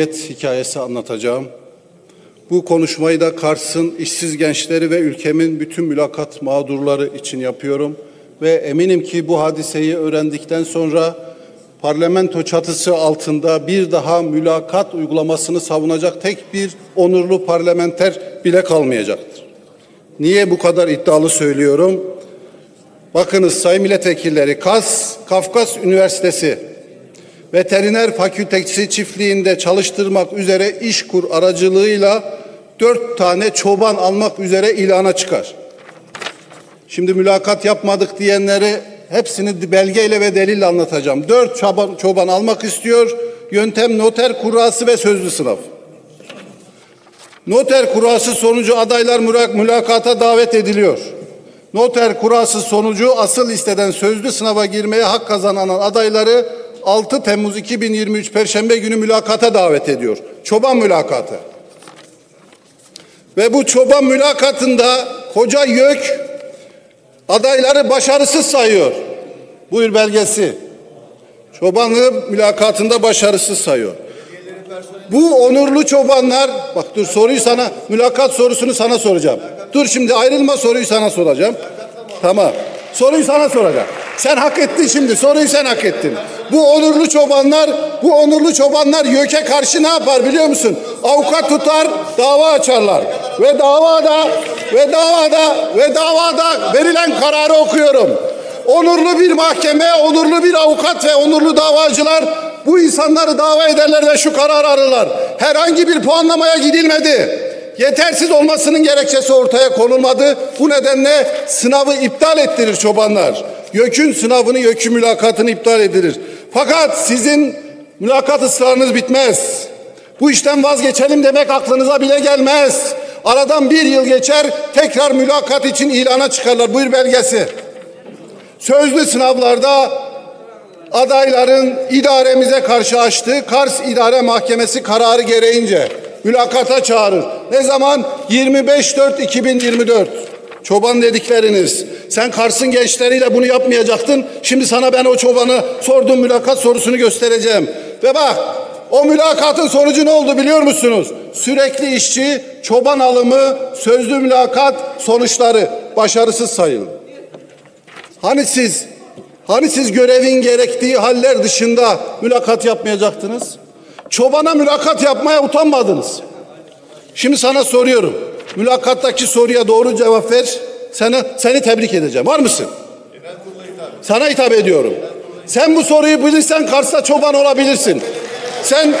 hikayesi anlatacağım. Bu konuşmayı da Kars'ın işsiz gençleri ve ülkemin bütün mülakat mağdurları için yapıyorum. Ve eminim ki bu hadiseyi öğrendikten sonra parlamento çatısı altında bir daha mülakat uygulamasını savunacak tek bir onurlu parlamenter bile kalmayacaktır. Niye bu kadar iddialı söylüyorum? Bakınız sayın milletvekilleri KAS, Kafkas Üniversitesi Veteriner Fakültesi çiftliğinde çalıştırmak üzere işkur aracılığıyla dört tane çoban almak üzere ilana çıkar. Şimdi mülakat yapmadık diyenleri hepsini belgeyle ve delille anlatacağım. Dört çoban, çoban almak istiyor. Yöntem noter kurası ve sözlü sınav. Noter kurası sonucu adaylar mülakata davet ediliyor. Noter kurası sonucu asıl listeden sözlü sınava girmeye hak kazanan adayları 6 Temmuz 2023 Perşembe günü mülakata davet ediyor. Çoban mülakatı. Ve bu çoban mülakatında koca YÖK adayları başarısız sayıyor. Buyur belgesi. Çobanlığı mülakatında başarısız sayıyor. Bu onurlu çobanlar, bak dur soruyu sana, mülakat sorusunu sana soracağım. Dur şimdi ayrılma soruyu sana soracağım. Tamam. Soruyu sana soracağım. Sen hak ettin şimdi. Soruyu sen hak ettin. Bu onurlu çobanlar, bu onurlu çobanlar YÖK'e karşı ne yapar biliyor musun? Avukat tutar, dava açarlar. Ve davada ve davada ve davada verilen kararı okuyorum. Onurlu bir mahkeme, onurlu bir avukat ve onurlu davacılar bu insanları dava ederler ve şu kararı ararlar. Herhangi bir puanlamaya gidilmedi yetersiz olmasının gerekçesi ortaya konulmadı. Bu nedenle sınavı iptal ettirir çobanlar. YÖK'ün sınavını, YÖK'ün mülakatını iptal edilir. Fakat sizin mülakat ısrarınız bitmez. Bu işten vazgeçelim demek aklınıza bile gelmez. Aradan bir yıl geçer, tekrar mülakat için ilana çıkarlar. Buyur belgesi. Sözlü sınavlarda adayların idaremize karşı açtığı Kars İdare Mahkemesi kararı gereğince mülakata çağırır. Ne zaman? 25.4.2024. Çoban dedikleriniz. Sen Kars'ın gençleriyle bunu yapmayacaktın. Şimdi sana ben o çobanı sorduğum mülakat sorusunu göstereceğim. Ve bak o mülakatın sonucu ne oldu biliyor musunuz? Sürekli işçi, çoban alımı, sözlü mülakat sonuçları başarısız sayılır. Hani siz, hani siz görevin gerektiği haller dışında mülakat yapmayacaktınız? Çobana mülakat yapmaya utanmadınız. Şimdi sana soruyorum. Mülakattaki soruya doğru cevap ver. Seni, seni tebrik edeceğim. Var mısın? Sana hitap ediyorum. Sen bu soruyu bilirsen Kars'ta çoban olabilirsin. Sen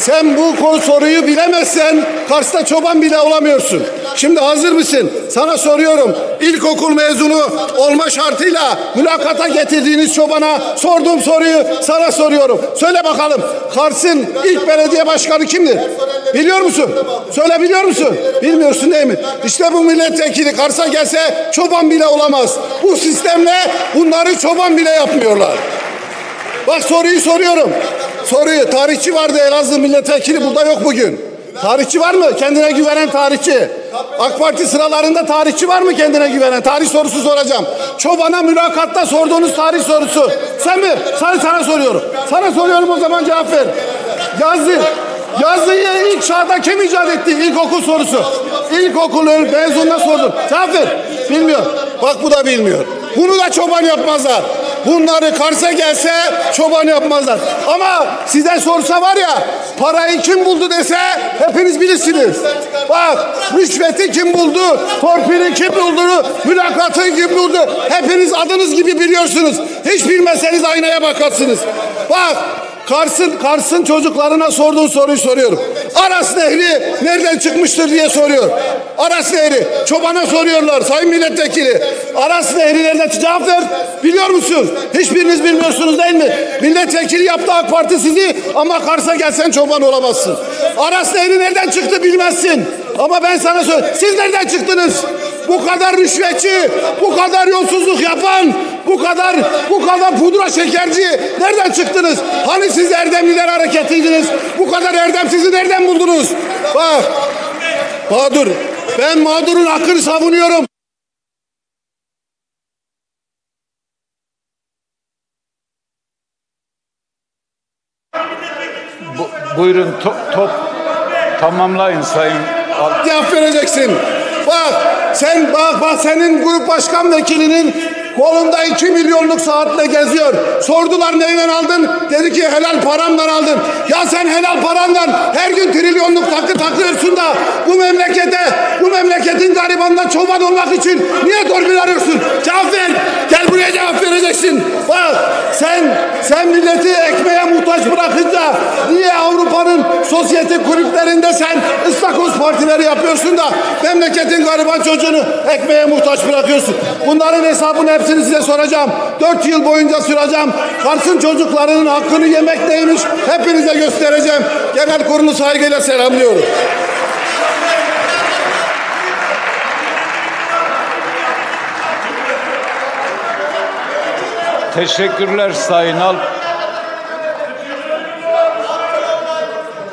sen bu soruyu bilemezsen Kars'ta çoban bile olamıyorsun. Şimdi hazır mısın? Sana soruyorum. İlkokul mezunu olma şartıyla mülakata getirdiğiniz çobana sorduğum soruyu sana soruyorum. Söyle bakalım. Kars'ın ilk belediye başkanı kimdir? Biliyor musun? Söyle biliyor musun? Bilmiyorsun değil mi? İşte bu milletvekili Kars'a gelse çoban bile olamaz. Bu sistemle bunları çoban bile yapmıyorlar. Bak soruyu soruyorum. Soruyu tarihçi vardı Elazığ milletvekili burada yok bugün. Tarihçi var mı? Kendine güvenen tarihçi. AK Parti sıralarında tarihçi var mı kendine güvenen? Tarih sorusu soracağım. Çobana mülakatta sorduğunuz tarih sorusu. Sen mi? Sana, sana soruyorum. Sana soruyorum o zaman cevap ver. Yazdı. Yazıyı ilk çağda kim icat etti? İlkokul sorusu. İlkokul mezununa sordum. Cevap ver. Bilmiyor. Bak bu da bilmiyor. Bunu da çoban yapmazlar. Bunları Kars'a gelse çoban yapmazlar. Ama size sorsa var ya parayı kim buldu dese hepiniz bilirsiniz. Bak rüşveti kim buldu, torpili kim buldu, mülakatı kim buldu hepiniz adınız gibi biliyorsunuz. Hiç bilmeseniz aynaya bakarsınız. Bak Kars'ın Kars'ın çocuklarına sorduğu soruyu soruyorum. Aras Nehri nereden çıkmıştır diye soruyor. Aras Nehri. Çobana soruyorlar sayın milletvekili. Aras Nehri nereden cevap ver. Biliyor musun? Hiçbiriniz bilmiyorsunuz değil mi? Milletvekili yaptı AK Parti sizi ama Kars'a gelsen çoban olamazsın. Aras Nehri nereden çıktı bilmezsin. Ama ben sana söyleyeyim. Siz nereden çıktınız? Bu kadar rüşvetçi, bu kadar yolsuzluk yapan, bu kadar bu kadar pudra şekerci nereden çıktınız? Hani siz Erdemliler hareketiydiniz? Bu kadar erdem sizi nereden buldunuz? Bak. Mağdur. Ben mağdurun hakkını savunuyorum. Buyurun top, top tamamlayın Sayın Cevap vereceksin. Bak sen bak bak senin grup başkan vekilinin kolunda 2 milyonluk saatle geziyor. Sordular neyle aldın? Dedi ki helal paramdan aldın. Ya sen helal parandan her gün trilyonluk takı takıyorsun da bu memlekete, bu memleketin garibanına çoban olmak için niye torpil arıyorsun? Cevap ver. Gel buraya cevap vereceksin. Bak sen sen milleti ekmeğe muhtaç bırakınca sosyete kulüplerinde sen ıstakoz partileri yapıyorsun da memleketin gariban çocuğunu ekmeğe muhtaç bırakıyorsun. Bunların hesabını hepsini size soracağım. Dört yıl boyunca süreceğim. Kars'ın çocuklarının hakkını yemek neymiş hepinize göstereceğim. Genel kurulu saygıyla selamlıyorum. Teşekkürler Sayın Alp.